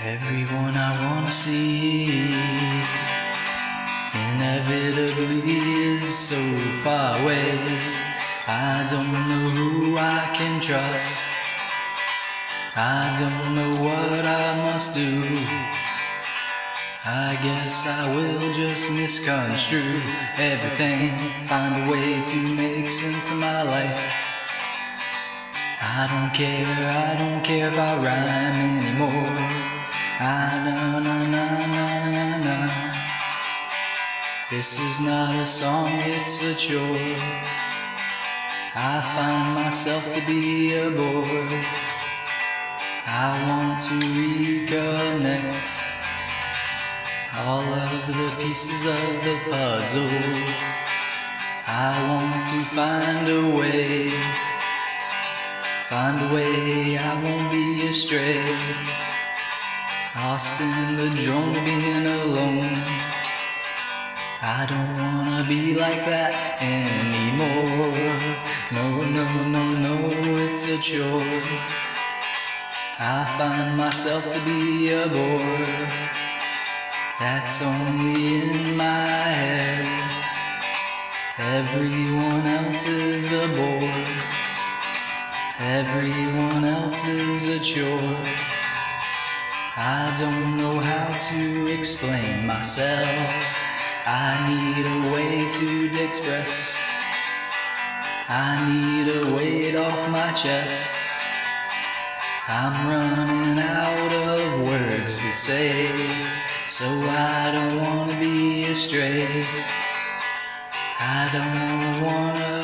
Everyone I wanna see inevitably is so far away. I don't know who I can trust. I don't know what I must do. I guess I will just misconstrue everything, find a way to make sense of my life. I don't care, I don't care if I rhyme anymore. Na na na na na na. This is not a song, it's a chore. I find myself to be a bore. I want to reconnect all of the pieces of the puzzle. I want to find a way, find a way I won't be astray. Lost in the drone of being alone. I don't wanna be like that anymore. No, no, no, no, it's a chore. I find myself to be a bore. That's only in my head. Everyone else is a bore. Everyone else is a chore. I don't know how to explain myself. I need a way to express. I need a weight off my chest. I'm running out of words to say, so I don't wanna be astray. I don't wanna